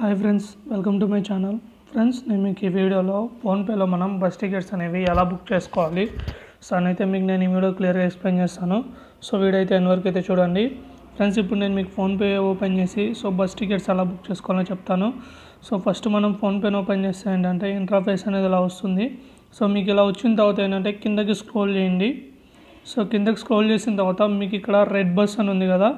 Hi friends welcome to my channel friends నేను మీకు ఈ వీడియోలో ఫోన్పేలో మనం బస్ టికెట్స్ అనేవి ఎలా బుక్ చేసుకోవాలి? సో అయితే మీకు నేను ఈ వీడియో క్లియర్గా ఎక్స్ప్లెయిన్ చేస్తాను. సో వీడియో అయితే ఎన్ని వరకు అయితే చూడండి. ఫ్రెండ్స్ ఇప్పుడు నేను మీకు ఫోన్పే ఓపెన్ చేసి సో బస్ టికెట్స్ ఎలా బుక్ చేసుకోవాలో చెప్తాను. సో ఫస్ట్ మనం ఫోన్పేని ఓపెన్ చేస్తే ఏంటంటే ఇంటర్ఫేస్ అనేది ఇలా వస్తుంది? సో మీకు ఇలా వచ్చిన తర్వాత ఏంటంటే కిందకి స్క్రోల్ చేయండి. సో కిందకి స్క్రోల్ చేసిన తర్వాత మీకు ఇక్కడ రెడ్ బస్ అని ఉంది కదా.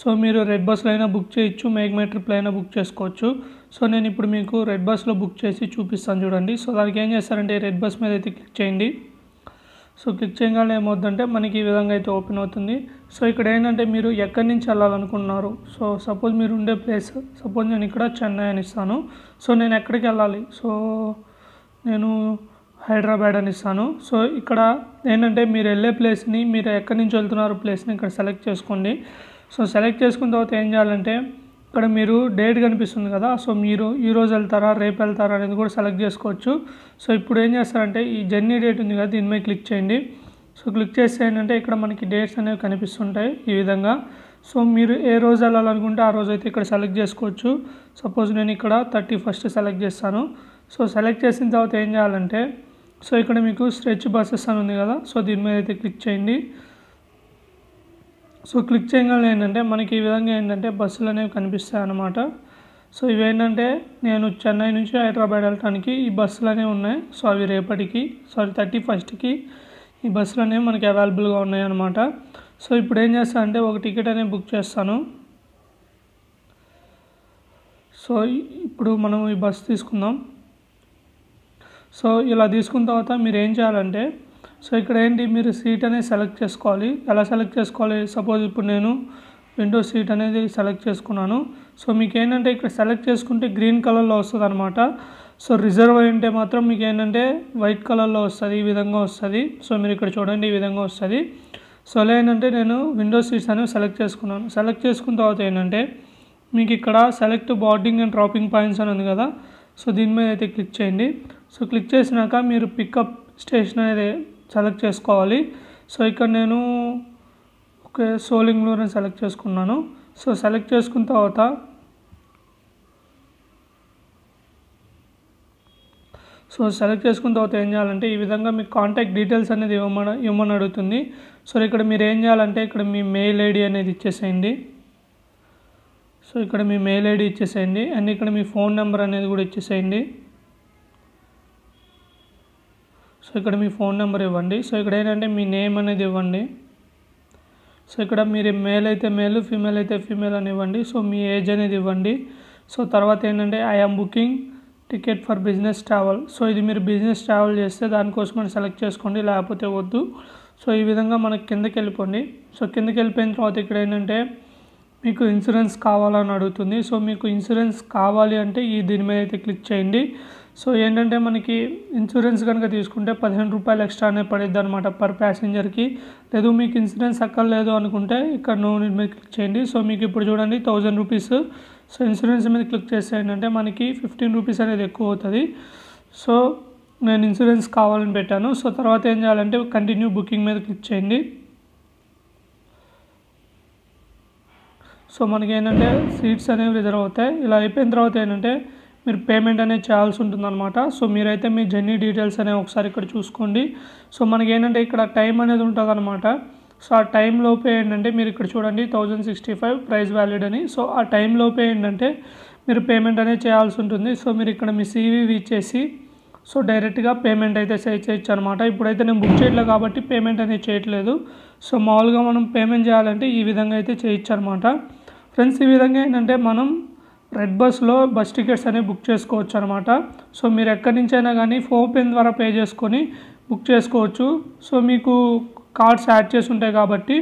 సో మీరు రెడ్ బస్లో అయినా బుక్ చేయొచ్చు మేక్ మై ట్రిప్లో అయినా బుక్ చేసుకోవచ్చు. సో నేను ఇప్పుడు మీకు రెడ్ బస్లో బుక్ చేసి చూపిస్తాను చూడండి. సో దానికి ఏం చేస్తారంటే రెడ్ బస్ మీద అయితే క్లిక్ చేయండి. సో క్లిక్ చేయగానే ఏమవుతుందంటే మనకి ఈ విధంగా అయితే ఓపెన్ అవుతుంది. సో ఇక్కడ ఏంటంటే మీరు ఎక్కడి నుంచి వెళ్ళాలనుకున్నారు సో సపోజ్ మీరు ఉండే ప్లేస్ సపోజ్ నేను ఇక్కడ చెన్నై అని ఇస్తాను. సో నేను ఎక్కడికి వెళ్ళాలి? సో నేను హైదరాబాద్ అని ఇస్తాను. సో ఇక్కడ ఏంటంటే మీరు వెళ్ళే ప్లేస్ని మీరు ఎక్కడి నుంచి వెళ్తున్నారు ప్లేస్ని ఇక్కడ సెలెక్ట్ చేసుకోండి. సో సెలెక్ట్ చేసుకున్న తర్వాత ఏం చేయాలంటే ఇక్కడ మీరు డేట్ కనిపిస్తుంది కదా సో మీరు ఈ రోజు వెళ్తారా రేపు వెళ్తారా అనేది కూడా సెలెక్ట్ చేసుకోవచ్చు. సో ఇప్పుడు ఏం చేస్తారంటే ఈ జర్నీ డేట్ ఉంది కదా దీని మీద క్లిక్ చేయండి. సో క్లిక్ చేస్తే ఏంటంటే ఇక్కడ మనకి డేట్స్ అనేవి కనిపిస్తుంటాయి ఈ విధంగా. సో మీరు ఏ రోజు వెళ్ళాలనుకుంటే ఆ రోజు అయితే ఇక్కడ సెలెక్ట్ చేసుకోవచ్చు. సపోజ్ నేను ఇక్కడ థర్టీ ఫస్ట్ సెలెక్ట్ చేస్తాను. సో సెలెక్ట్ చేసిన తర్వాత ఏం చేయాలంటే సో ఇక్కడ మీకు స్ట్రెచ్ బస్సెస్ అని ఉంది కదా సో దీని మీద అయితే క్లిక్ చేయండి. సో క్లిక్ చేయగానే ఏంటంటే మనకి ఈ విధంగా ఏంటంటే బస్సులు అనేవి కనిపిస్తాయి అన్నమాట. సో ఇవేంటంటే నేను చెన్నై నుంచి హైదరాబాద్ వెళ్ళటానికి ఈ బస్సులు అనేవి ఉన్నాయి. సో అవి రేపటికి సారీ థర్టీ ఫస్ట్కి ఈ బస్సులు అనేవి మనకి అవైలబుల్గా ఉన్నాయి అన్నమాట. సో ఇప్పుడు ఏం చేస్తాను అంటే ఒక టికెట్ అనేది బుక్ చేస్తాను. సో ఇప్పుడు మనం ఈ బస్సు తీసుకుందాం. సో ఇలా తీసుకున్న తర్వాత మీరు ఏం చేయాలంటే సో ఇక్కడ ఏంటి మీరు సీట్ అనేది సెలెక్ట్ చేసుకోవాలి. ఎలా సెలెక్ట్ చేసుకోవాలి? సపోజ్ ఇప్పుడు నేను విండో సీట్ అనేది సెలెక్ట్ చేసుకున్నాను. సో మీకు ఏంటంటే ఇక్కడ సెలెక్ట్ చేసుకుంటే గ్రీన్ కలర్లో వస్తుంది అనమాట సో రిజర్వ్ అయి ఉంటే మాత్రం మీకు ఏంటంటే వైట్ కలర్లో వస్తుంది ఈ విధంగా వస్తుంది. సో మీరు ఇక్కడ చూడండి ఈ విధంగా వస్తుంది. సో అలా ఏంటంటే నేను విండో సీట్స్ అనేవి సెలెక్ట్ చేసుకున్నాను. సెలెక్ట్ చేసుకున్న తర్వాత ఏంటంటే మీకు ఇక్కడ select boarding and dropping points అని ఉంది కదా. సో దీని మీద అయితే క్లిక్ చేయండి. సో క్లిక్ చేసినాక మీరు పికప్ స్టేషన్ అనేది సెలెక్ట్ చేసుకోవాలి. సో ఇక్కడ నేను ఓకే సోలింగ్లో సెలెక్ట్ చేసుకున్నాను. సో సెలెక్ట్ చేసుకున్న తర్వాత సో సెలెక్ట్ చేసుకున్న తర్వాత ఏం చేయాలంటే ఈ విధంగా మీకు కాంటాక్ట్ డీటెయిల్స్ అనేది ఇవ్వమని ఇవ్వమని అడుగుతుంది. సో ఇక్కడ మీరు ఏం చేయాలంటే ఇక్కడ మీ మెయిల్ ఐడి అనేది ఇచ్చేసేయండి. సో ఇక్కడ మీ మెయిల్ ఐడి ఇచ్చేసేయండి. అండ్ ఇక్కడ మీ ఫోన్ నెంబర్ అనేది కూడా ఇచ్చేసేయండి. సో ఇక్కడ మీ ఫోన్ నెంబర్ ఇవ్వండి. సో ఇక్కడ ఏంటంటే మీ నేమ్ అనేది ఇవ్వండి. సో ఇక్కడ మీరు మేల్ అయితే మేల్ ఫీమేల్ అయితే ఫీమేల్ అని ఇవ్వండి. సో మీ ఏజ్ అనేది ఇవ్వండి. సో తర్వాత ఏంటంటే I am booking ticket for business travel so ఇది మీరు బిజినెస్ ట్రావెల్ చేస్తే దానికోసమని సెలెక్ట్ చేసుకోండి లేకపోతే వద్దు. సో ఈ విధంగా మనకి కిందకి వెళ్ళిపోండి. సో కిందకి వెళ్ళిపోయిన తర్వాత ఇక్కడ ఏంటంటే మీకు ఇన్సూరెన్స్ కావాలని అడుగుతుంది. సో మీకు ఇన్సూరెన్స్ కావాలి అంటే ఈ దీని మీద అయితే క్లిక్ చేయండి. సో ఏంటంటే మనకి ఇన్సూరెన్స్ కనుక తీసుకుంటే పదిహేను రూపాయలు ఎక్స్ట్రా అనేది పడిద్ది అనమాట పర్ ప్యాసింజర్కి లేదు మీకు ఇన్సూరెన్స్ అక్కర్లేదు అనుకుంటే ఇక్కడ నో మీద క్లిక్ చేయండి. సో మీకు ఇప్పుడు చూడండి థౌజండ్ రూపీస్ సో ఇన్సూరెన్స్ మీద క్లిక్ చేస్తే ఏంటంటే మనకి ఫిఫ్టీన్ రూపీస్ అనేది ఎక్కువ అవుతుంది. సో నేను ఇన్సూరెన్స్ కావాలని పెట్టాను. సో తర్వాత ఏం చేయాలంటే కంటిన్యూ బుకింగ్ మీద క్లిక్ చేయండి. సో మనకి ఏంటంటే సీట్స్ అనేవి రిజర్వ్ అవుతాయి. ఇలా అయిపోయిన తర్వాత ఏంటంటే మీరు పేమెంట్ అనేది చేయాల్సి ఉంటుందన్నమాట. సో మీరైతే మీ జర్నీ డీటెయిల్స్ అనేవి ఒకసారి ఇక్కడ చూసుకోండి. సో మనకి ఏంటంటే ఇక్కడ టైం అనేది ఉంటుంది అనమాట సో ఆ టైం లోపే ఏంటంటే మీరు ఇక్కడ చూడండి thousand sixty five price valid అని. సో ఆ టైం లోపే ఏంటంటే మీరు పేమెంట్ అనేది చేయాల్సి ఉంటుంది. సో మీరు ఇక్కడ మీ సీవీ ఇచ్చేసి సో డైరెక్ట్గా పేమెంట్ అయితే చేయొచ్చు అనమాట ఇప్పుడైతే నేను బుక్ చేయట్లేదు కాబట్టి పేమెంట్ అనేది చేయట్లేదు. సో మామూలుగా మనం పేమెంట్ చేయాలంటే ఈ విధంగా అయితే చేయొచ్చు అనమాట ఫ్రెండ్స్ ఈ విధంగా ఏంటంటే మనం రెడ్ బస్లో బస్ టికెట్స్ అనేవి బుక్ చేసుకోవచ్చు అనమాట సో మీరు ఎక్కడి నుంచైనా కానీ ఫోన్పేన్ ద్వారా పే చేసుకొని బుక్ చేసుకోవచ్చు. సో మీకు కార్డ్స్ యాడ్ చేసి ఉంటాయి కాబట్టి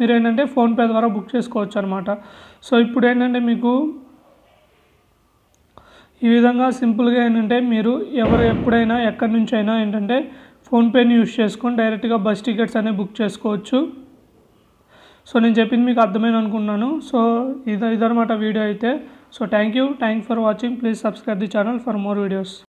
మీరు ఏంటంటే ఫోన్పే ద్వారా బుక్ చేసుకోవచ్చు అనమాట సో ఇప్పుడు ఏంటంటే మీకు ఈ విధంగా సింపుల్గా ఏంటంటే మీరు ఎవరు ఎప్పుడైనా ఎక్కడి నుంచి అయినా ఏంటంటే ఫోన్పేని యూస్ చేసుకొని డైరెక్ట్గా బస్ టికెట్స్ అనేవి బుక్ చేసుకోవచ్చు. సో నేను చెప్పింది మీకు అర్థమైంది అనుకున్నాను సో ఇది ఇదనమాట వీడియో అయితే. So thank you. Thank for watching. Please subscribe the channel for more videos.